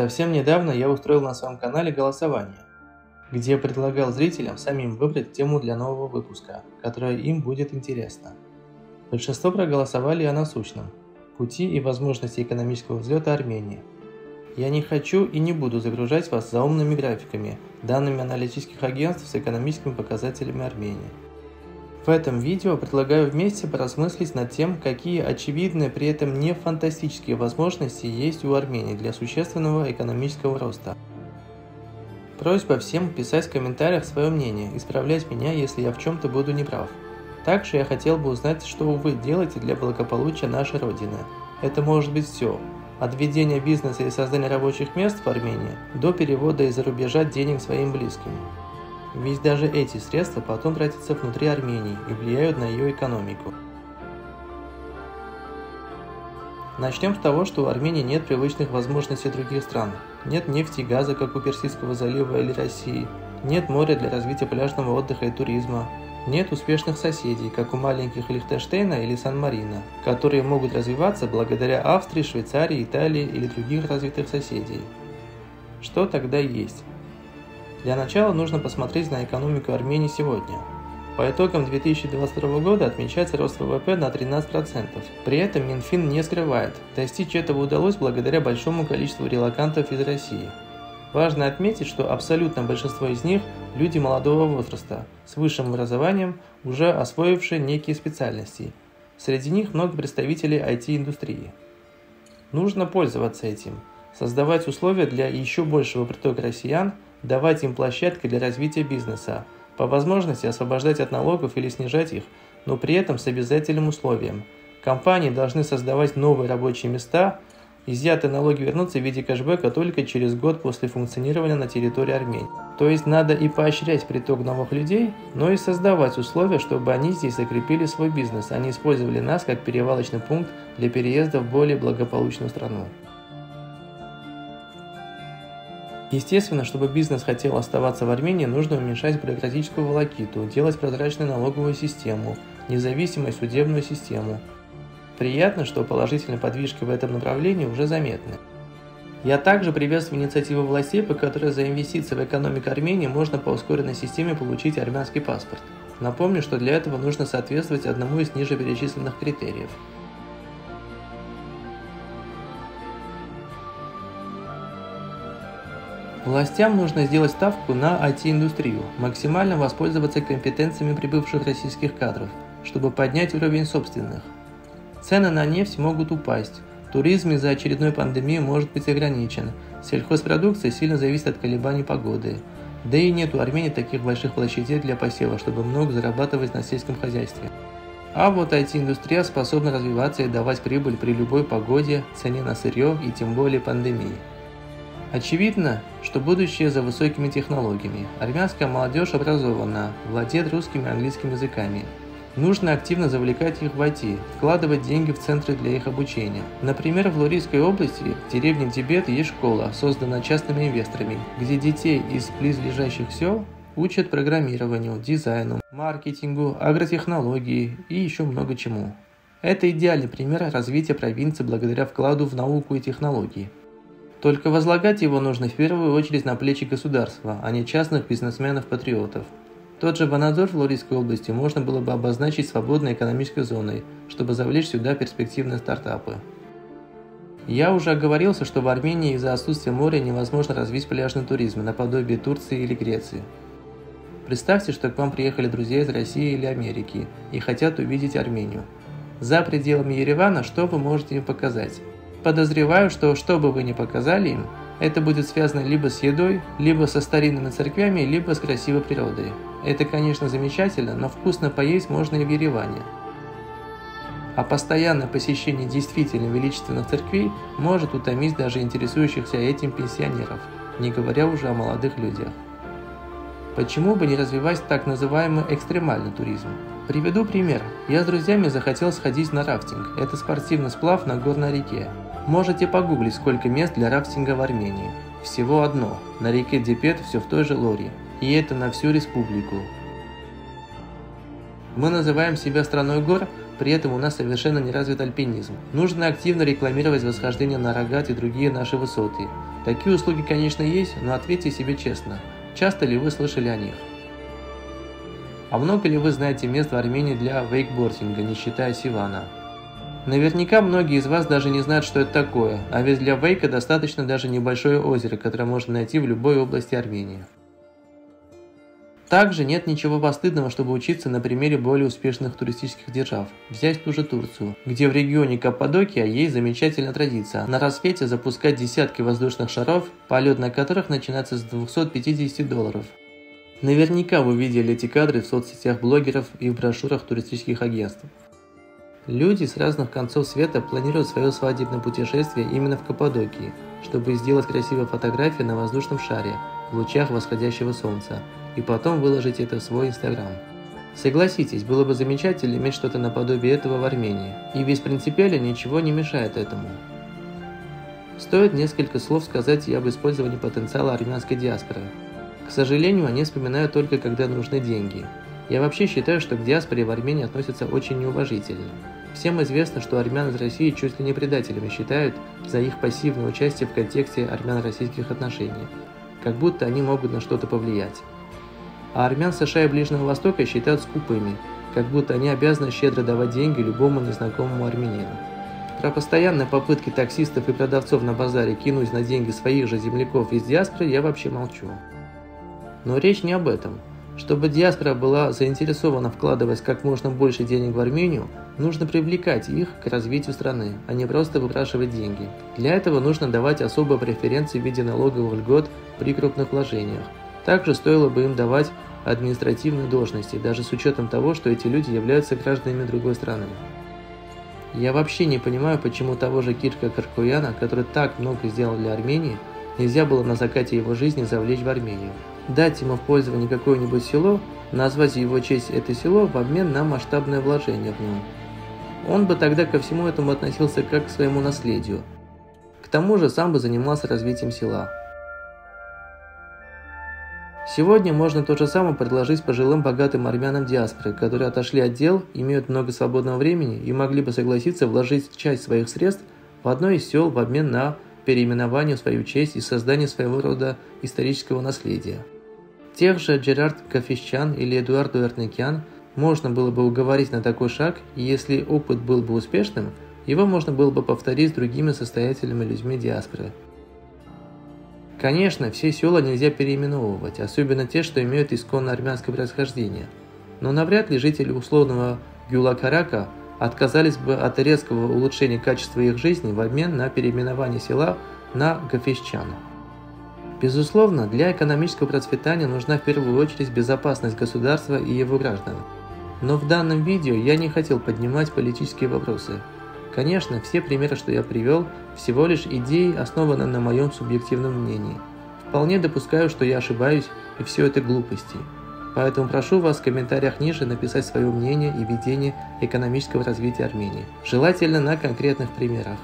Совсем недавно я устроил на своем канале голосование, где предлагал зрителям самим выбрать тему для нового выпуска, которая им будет интересна. Большинство проголосовали о насущном – пути и возможности экономического взлета Армении. Я не хочу и не буду загружать вас заумными графиками, данными аналитических агентств с экономическими показателями Армении. В этом видео предлагаю вместе поразмыслить над тем, какие очевидные при этом не фантастические возможности есть у Армении для существенного экономического роста. Просьба всем писать в комментариях свое мнение, исправлять меня, если я в чем-то буду неправ. Также я хотел бы узнать, что вы делаете для благополучия нашей Родины. Это может быть все, от ведения бизнеса и создания рабочих мест в Армении до перевода из-за рубежа денег своим близким. Ведь даже эти средства потом тратятся внутри Армении и влияют на ее экономику. Начнем с того, что у Армении нет привычных возможностей других стран. Нет нефти и газа, как у Персидского залива или России. Нет моря для развития пляжного отдыха и туризма. Нет успешных соседей, как у маленьких Лихтенштейна или Сан-Марино, которые могут развиваться благодаря Австрии, Швейцарии, Италии или других развитых соседей. Что тогда есть? Для начала нужно посмотреть на экономику Армении сегодня. По итогам 2022 года отмечается рост ВВП на 13%. При этом Минфин не скрывает, достичь этого удалось благодаря большому количеству релакантов из России. Важно отметить, что абсолютное большинство из них – люди молодого возраста, с высшим образованием, уже освоившие некие специальности. Среди них много представителей IT-индустрии. Нужно пользоваться этим, создавать условия для еще большего притока россиян – давать им площадки для развития бизнеса, по возможности освобождать от налогов или снижать их, но при этом с обязательным условием. Компании должны создавать новые рабочие места, изъятые налоги вернутся в виде кэшбэка только через год после функционирования на территории Армении. То есть надо и поощрять приток новых людей, но и создавать условия, чтобы они здесь закрепили свой бизнес, а не использовали нас как перевалочный пункт для переезда в более благополучную страну. Естественно, чтобы бизнес хотел оставаться в Армении, нужно уменьшать бюрократическую волокиту, делать прозрачную налоговую систему, независимую судебную систему. Приятно, что положительные подвижки в этом направлении уже заметны. Я также приветствую инициативу властей, по которой за инвестиции в экономику Армении можно по ускоренной системе получить армянский паспорт. Напомню, что для этого нужно соответствовать одному из ниже перечисленных критериев – Властям нужно сделать ставку на IT-индустрию, максимально воспользоваться компетенциями прибывших российских кадров, чтобы поднять уровень собственных. Цены на нефть могут упасть, туризм из-за очередной пандемии может быть ограничен, сельхозпродукция сильно зависит от колебаний погоды. Да и нет у Армении таких больших площадей для посева, чтобы много зарабатывать на сельском хозяйстве. А вот IT-индустрия способна развиваться и давать прибыль при любой погоде, цене на сырье и тем более пандемии. Очевидно, что будущее за высокими технологиями. Армянская молодежь образована, владеет русским и английским языками. Нужно активно завлекать их в IT, вкладывать деньги в центры для их обучения. Например, в Лурийской области, в деревне Тибет, есть школа, созданная частными инвесторами, где детей из близлежащих сел учат программированию, дизайну, маркетингу, агротехнологии и еще много чему. Это идеальный пример развития провинции благодаря вкладу в науку и технологии. Только возлагать его нужно в первую очередь на плечи государства, а не частных бизнесменов-патриотов. Тот же Ванадзор в Лорийской области можно было бы обозначить свободной экономической зоной, чтобы завлечь сюда перспективные стартапы. Я уже оговорился, что в Армении из-за отсутствия моря невозможно развить пляжный туризм, наподобие Турции или Греции. Представьте, что к вам приехали друзья из России или Америки и хотят увидеть Армению. За пределами Еревана что вы можете им показать? Подозреваю, что что бы вы ни показали им, это будет связано либо с едой, либо со старинными церквями, либо с красивой природой. Это, конечно, замечательно, но вкусно поесть можно и в Ереване. А постоянное посещение действительно величественных церквей может утомить даже интересующихся этим пенсионеров, не говоря уже о молодых людях. Почему бы не развивать так называемый экстремальный туризм? Приведу пример. Я с друзьями захотел сходить на рафтинг. Это спортивный сплав на горной реке. Можете погуглить, сколько мест для рафтинга в Армении. Всего одно. На реке Депет все в той же лоре. И это на всю республику. Мы называем себя страной гор, при этом у нас совершенно не развит альпинизм. Нужно активно рекламировать восхождение на Рогат и другие наши высоты. Такие услуги, конечно, есть, но ответьте себе честно, часто ли вы слышали о них? А много ли вы знаете мест в Армении для вейкбординга, не считая Сивана? Наверняка многие из вас даже не знают, что это такое, а ведь для вейка достаточно даже небольшое озеро, которое можно найти в любой области Армении. Также нет ничего постыдного, чтобы учиться на примере более успешных туристических держав. Взять ту же Турцию, где в регионе Каппадокия есть замечательная традиция на рассвете запускать десятки воздушных шаров, полет на которых начинается с 250 долларов. Наверняка вы видели эти кадры в соцсетях блогеров и в брошюрах туристических агентств. Люди с разных концов света планируют свое свадебное путешествие именно в Каппадокии, чтобы сделать красивые фотографии на воздушном шаре в лучах восходящего солнца и потом выложить это в свой инстаграм. Согласитесь, было бы замечательно иметь что-то наподобие этого в Армении, и без принципиально ничего не мешает этому. Стоит несколько слов сказать и об использовании потенциала армянской диаспоры. К сожалению, они вспоминают только когда нужны деньги. Я вообще считаю, что к диаспоре в Армении относятся очень неуважительно. Всем известно, что армян из России чуть ли не предателями считают за их пассивное участие в контексте армяно-российских отношений, как будто они могут на что-то повлиять. А армян США и Ближнего Востока считают скупыми, как будто они обязаны щедро давать деньги любому незнакомому армянину. Про постоянные попытки таксистов и продавцов на базаре кинуть на деньги своих же земляков из диаспоры я вообще молчу. Но речь не об этом. Чтобы диаспора была заинтересована вкладывать как можно больше денег в Армению, нужно привлекать их к развитию страны, а не просто выпрашивать деньги. Для этого нужно давать особые преференции в виде налоговых льгот при крупных вложениях, также стоило бы им давать административные должности, даже с учетом того, что эти люди являются гражданами другой страны. Я вообще не понимаю, почему того же Кирка Каркуяна, который так много сделал для Армении, нельзя было на закате его жизни завлечь в Армению. Дать ему в пользование какое-нибудь село, назвать его честь это село в обмен на масштабное вложение в нем. Он бы тогда ко всему этому относился как к своему наследию. К тому же сам бы занимался развитием села. Сегодня можно то же самое предложить пожилым богатым армянам диаспоры, которые отошли от дел, имеют много свободного времени и могли бы согласиться вложить часть своих средств в одно из сел в обмен на переименование в свою честь и создание своего рода исторического наследия. Тех же Джерард Кафищан или Эдуарду Эрнекян можно было бы уговорить на такой шаг, и если опыт был бы успешным, его можно было бы повторить с другими состоятельными людьми диаспоры – Конечно, все села нельзя переименовывать, особенно те, что имеют исконно армянское происхождение. Но навряд ли жители условного Гюлакарака отказались бы от резкого улучшения качества их жизни в обмен на переименование села на Гафещан. Безусловно, для экономического процветания нужна в первую очередь безопасность государства и его граждан. Но в данном видео я не хотел поднимать политические вопросы. Конечно, все примеры, что я привел, всего лишь идеи, основанные на моем субъективном мнении. Вполне допускаю, что я ошибаюсь, и все это глупости. Поэтому прошу вас в комментариях ниже написать свое мнение и видение экономического развития Армении, желательно на конкретных примерах.